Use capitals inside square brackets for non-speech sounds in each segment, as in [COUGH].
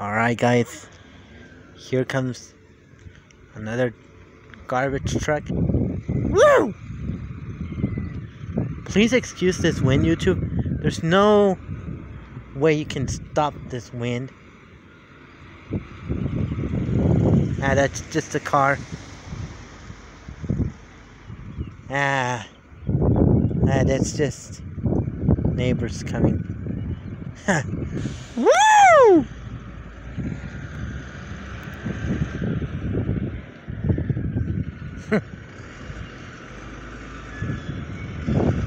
Alright, guys. Here comes another garbage truck. Woo! Please excuse this wind, YouTube. There's no way you can stop this wind. Ah, that's just a car. Ah. Ah, that's just neighbors coming. [LAUGHS] Woo!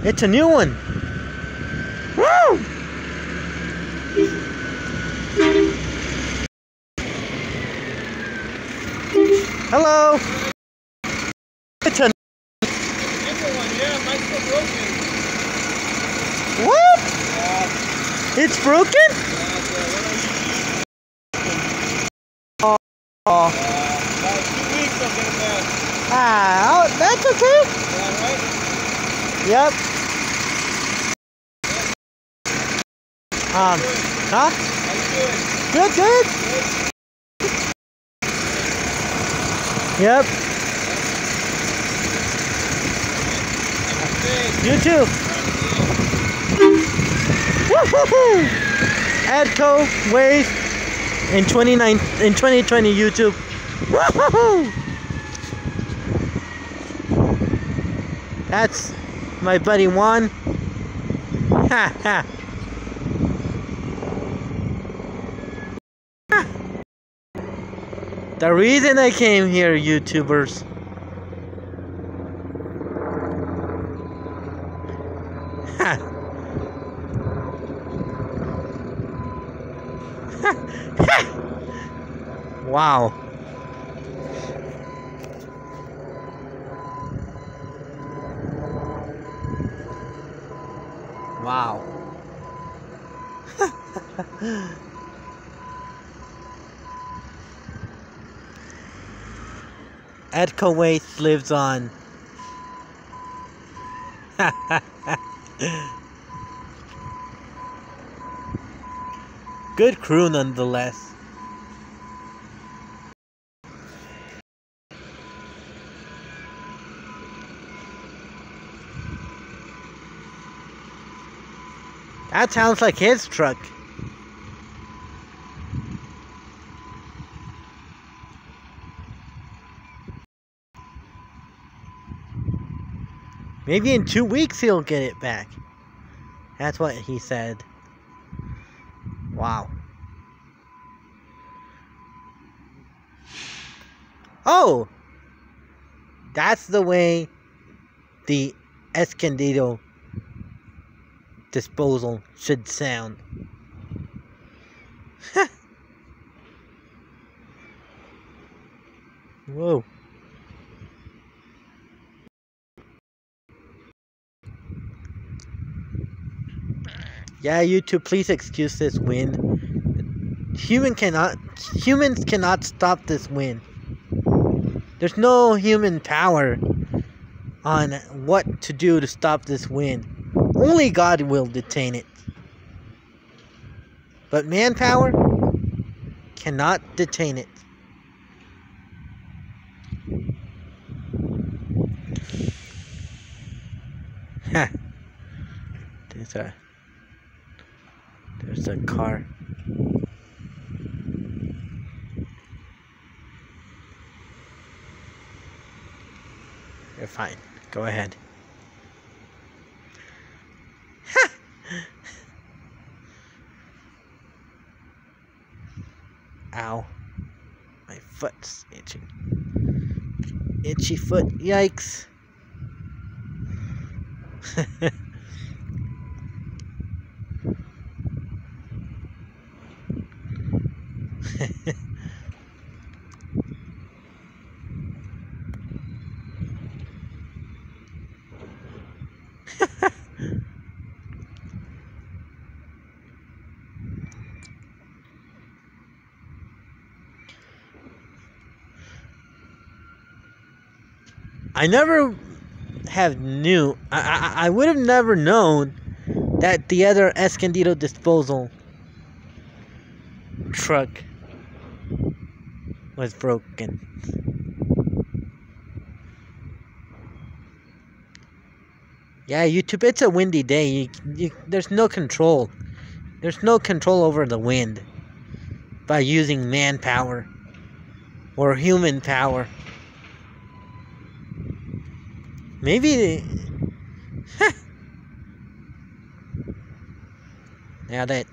It's a new one. Woo! Hello. It's a what? It's broken? Oh. Ah, that's okay. Yep. Um, huh? Good, good. Yep. You too. Woohoo! Edco Waste in 29 in 2020 YouTube. Woohoo! That's my buddy Juan. Ha ha. The reason I came here, YouTubers. [LAUGHS] Wow. Wow. [LAUGHS] Edco Waste lives on. [LAUGHS] Good crew nonetheless. That sounds like his truck. Maybe in two weeks he'll get it back. That's what he said. Wow. Oh! That's the way the Escondido disposal should sound. [LAUGHS] Whoa. Yeah, YouTube, please excuse this wind. Human cannot humans cannot stop this wind. There's no human power on what to do to stop this wind. Only God will detain it. But manpower cannot detain it. Ha. There's a there's a car. You're fine. Go ahead. [LAUGHS] Ow. My foot's itching. Itchy foot. Yikes. [LAUGHS] [LAUGHS] I never have knew. I, I I would have never known that the other Escondido disposal truck was broken. Yeah, YouTube, it's a windy day. You, you, there's no control. There's no control over the wind by using manpower or human power. Maybe. now [LAUGHS] that.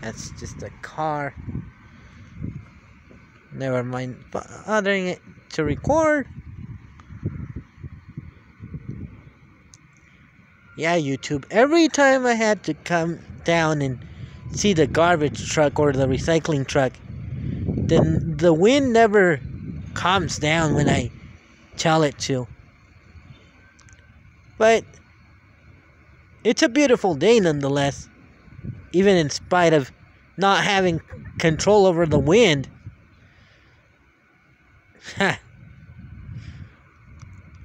That's just a car. Never mind bothering uh, it to record. Yeah, YouTube. Every time I had to come down and see the garbage truck or the recycling truck, then the wind never calms down when I tell it to. But it's a beautiful day nonetheless, even in spite of not having control over the wind.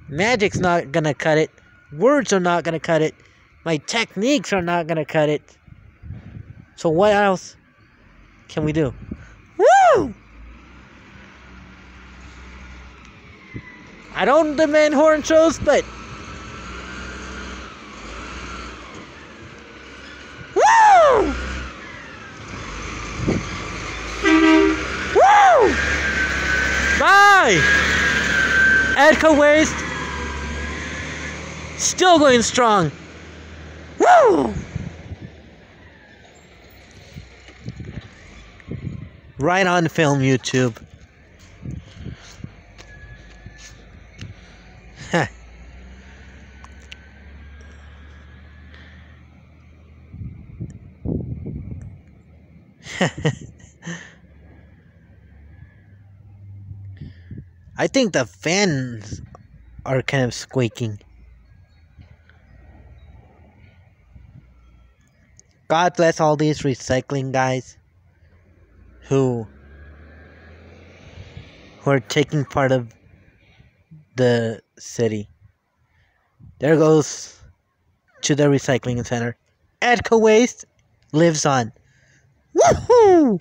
Magic's not gonna cut it. Words are not gonna cut it. My techniques are not gonna cut it. So what else can we do? Woo! I don't demand horn shows, but Woo! Woo! Bye! Edco Waste still going strong. Woo! Right on film, YouTube. [LAUGHS] I think the fans are kind of squeaking. God bless all these recycling guys who who are taking part of the city. There goes to the recycling center. Edco Waste lives on. Woohoo!